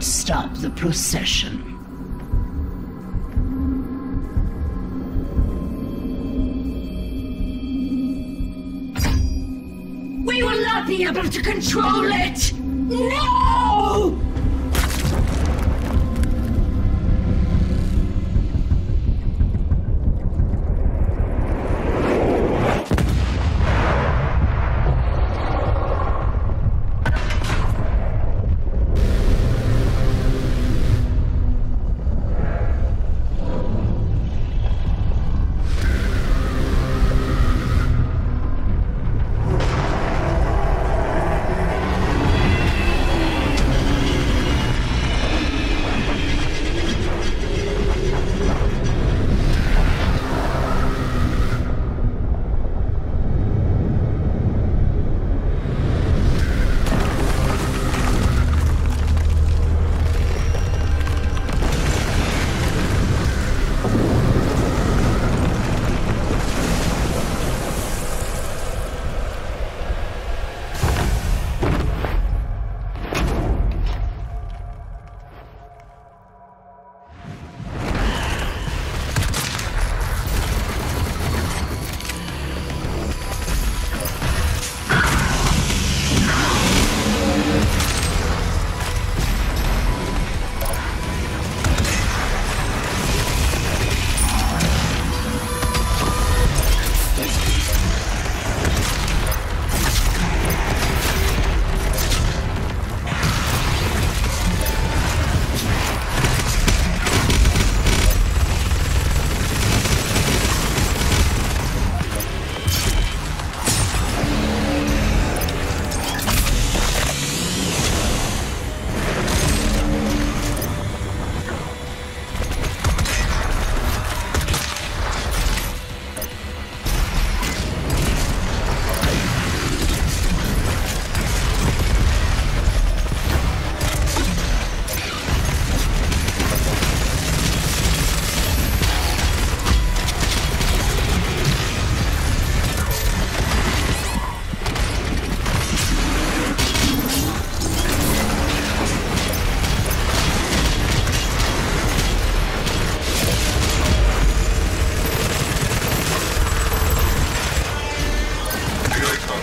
stop the procession. We will not be able to control it! No!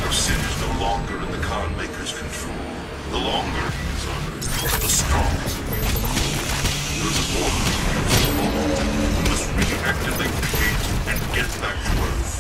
Our sin is no longer in the Khan Maykr's control. The longer he is on Earth, the stronger he become. There's a border we must reactivate the gate and get back to Earth.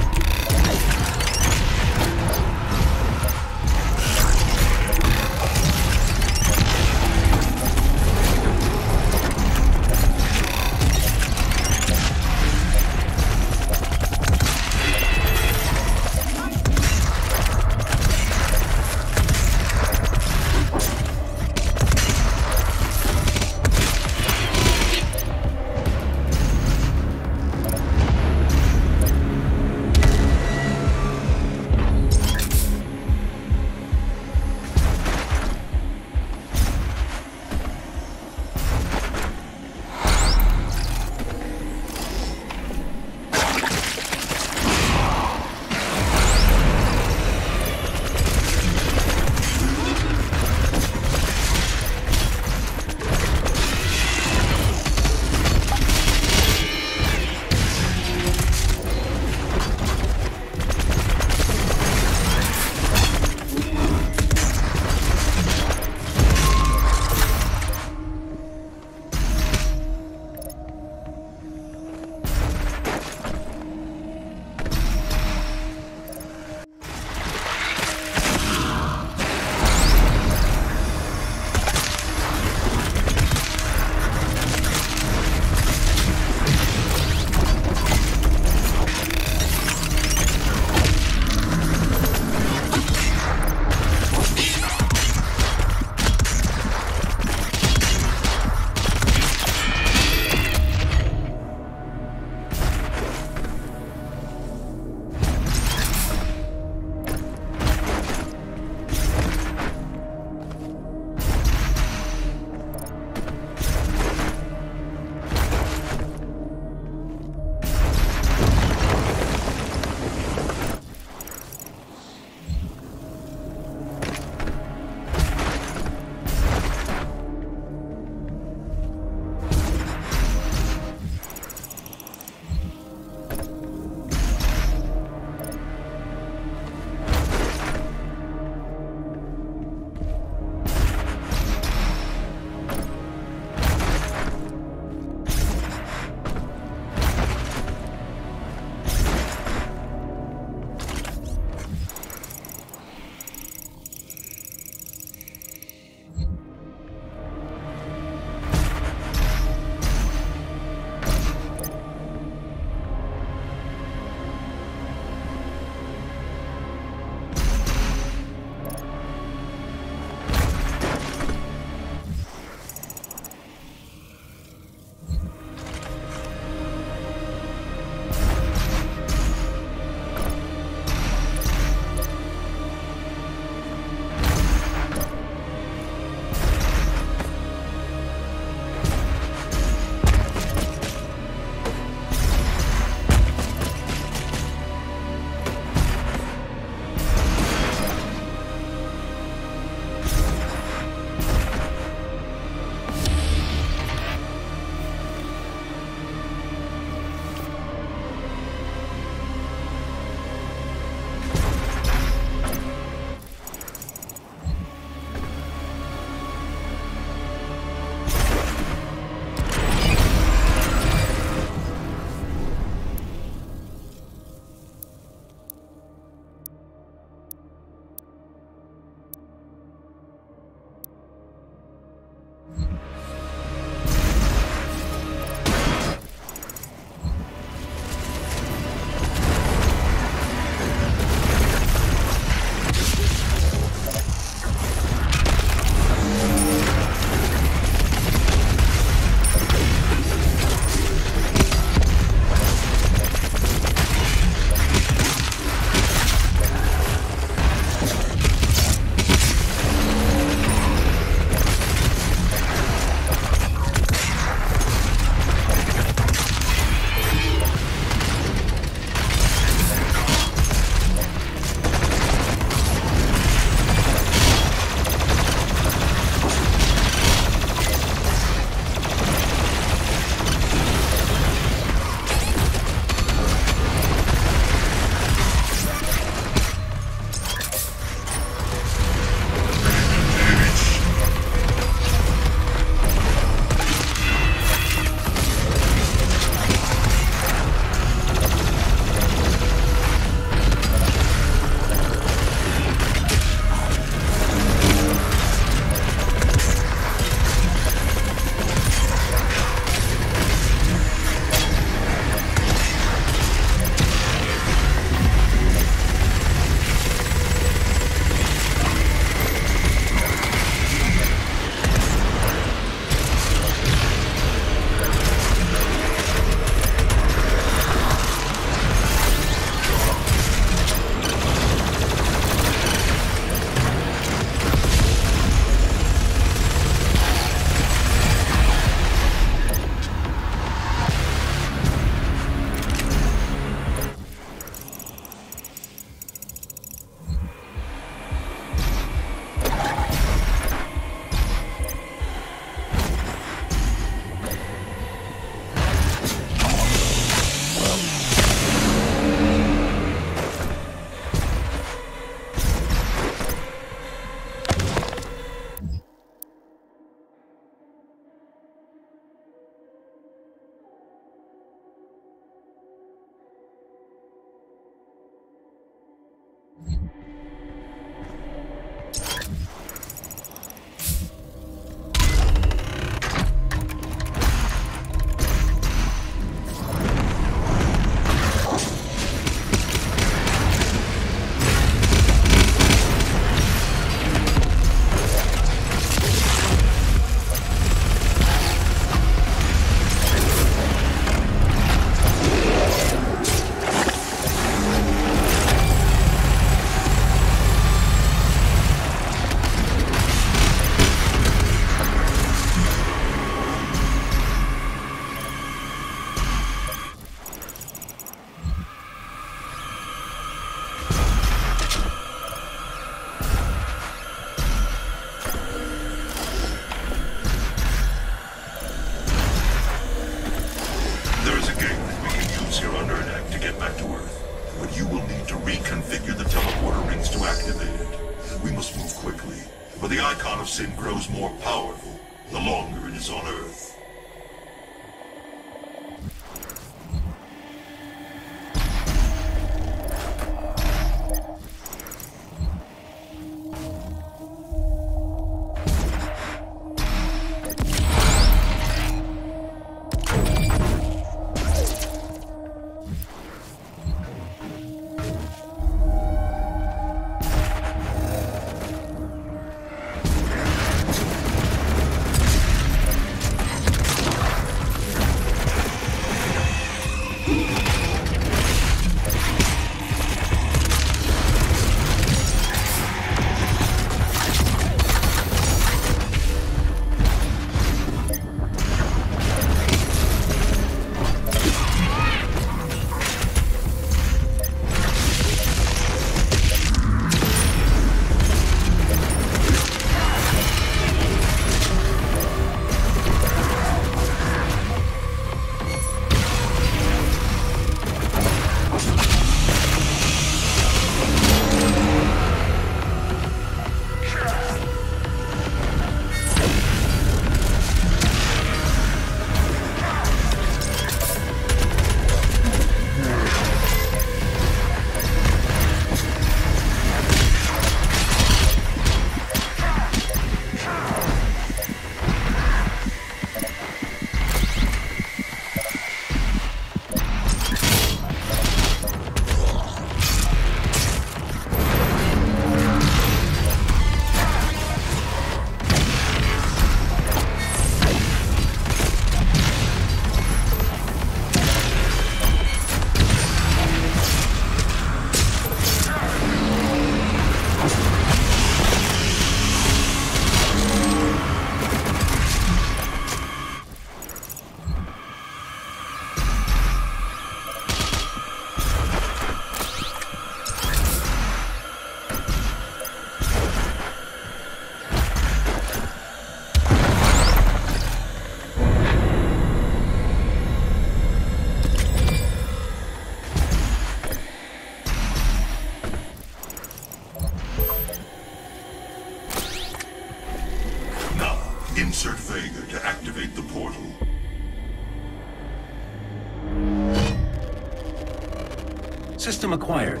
System acquired.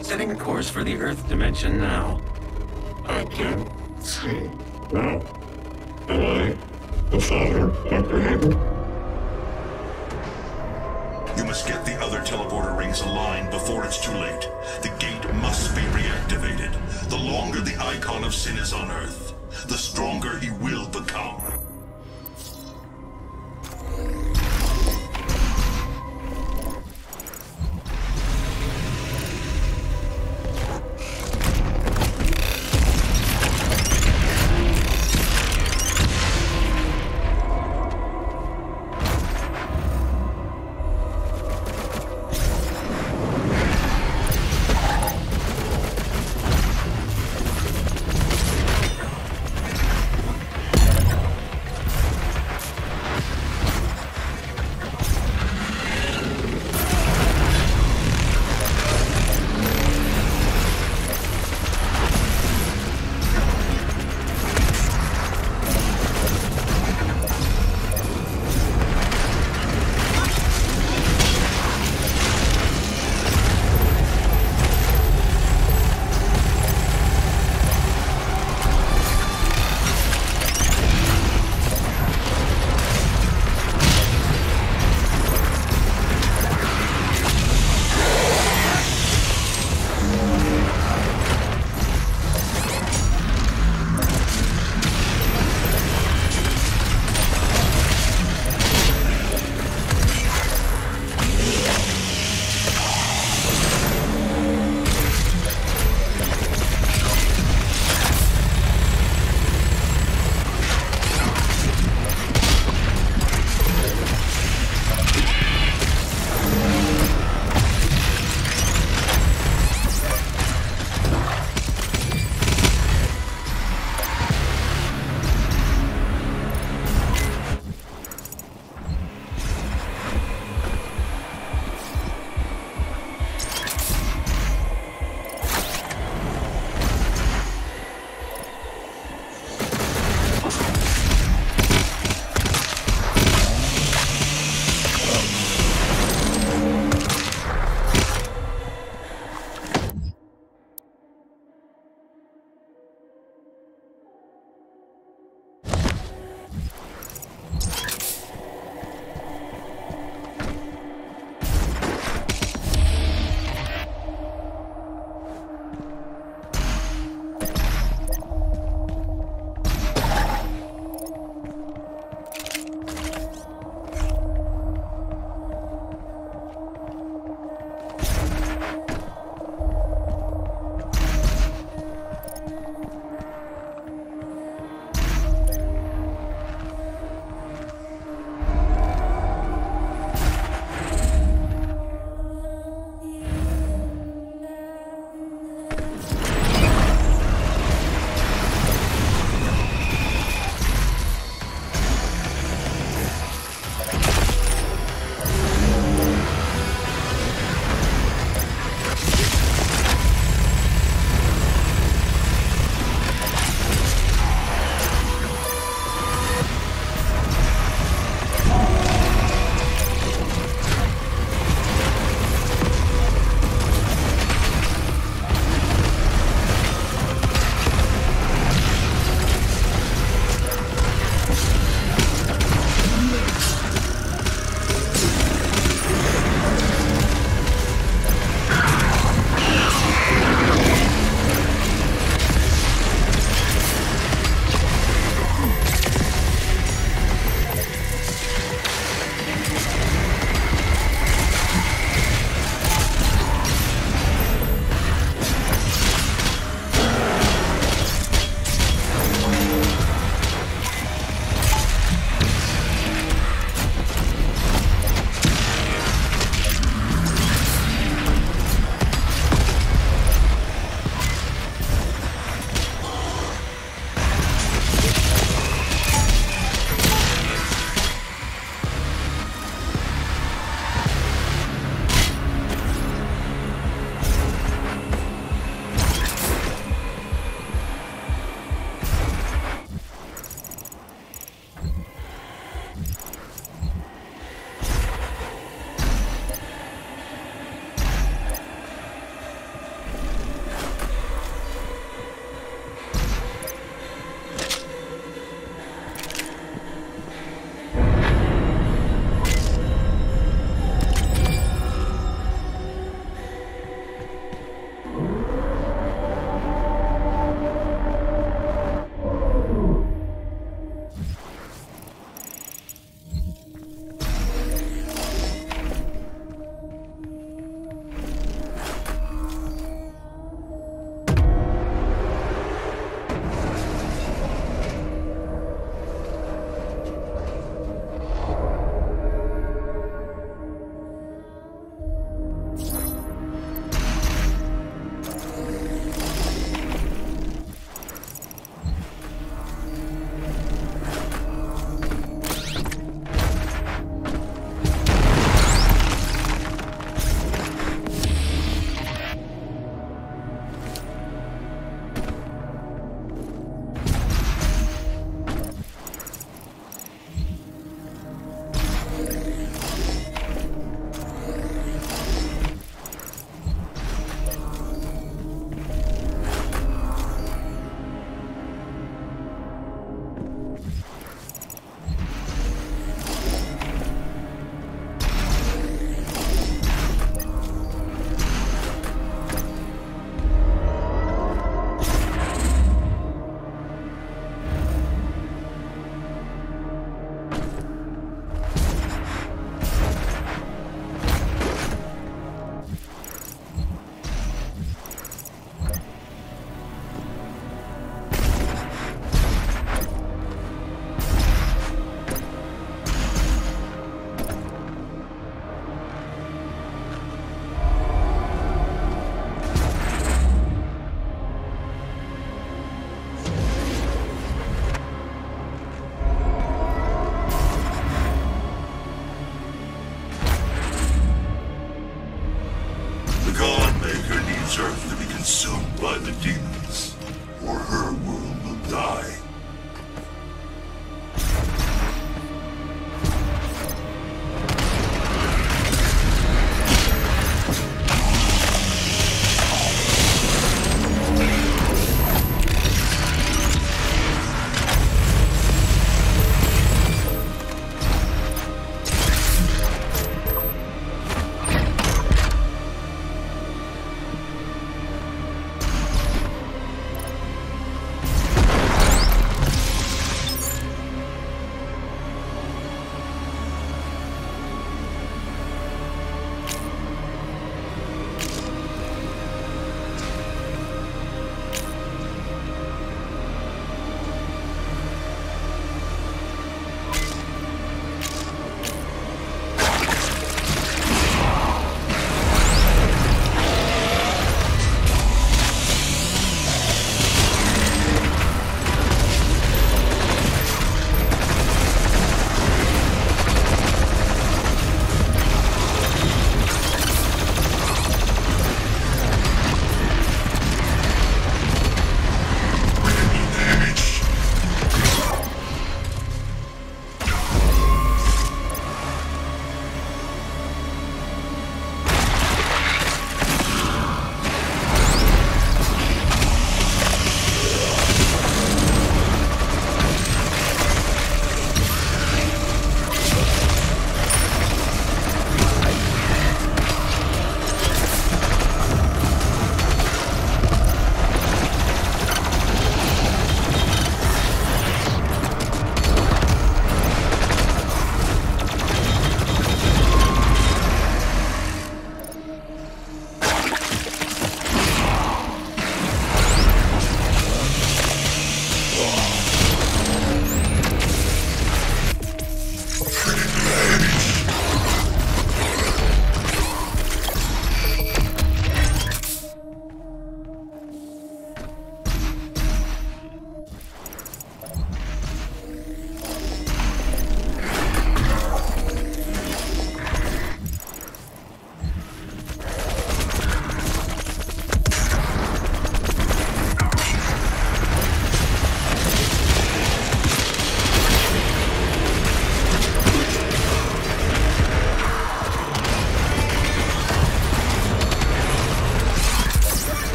Setting a course for the Earth dimension now. I can see now. Am I the father, Dr. Hayden? You must get the other teleporter rings aligned before it's too late. The gate must be reactivated. The longer the Icon of Sin is on Earth, the stronger he will become.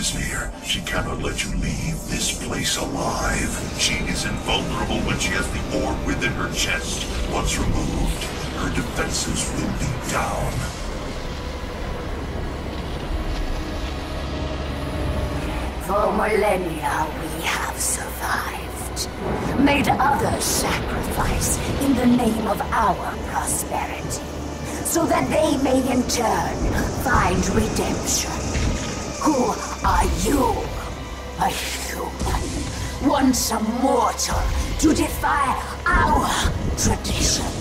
Is near. She cannot let you leave this place alive. She is invulnerable when she has the orb within her chest. Once removed, her defenses will be down. For millennia we have survived. Made others sacrifice in the name of our prosperity. So that they may in turn find redemption. Who are you? A human. Once a mortal to defy our traditions.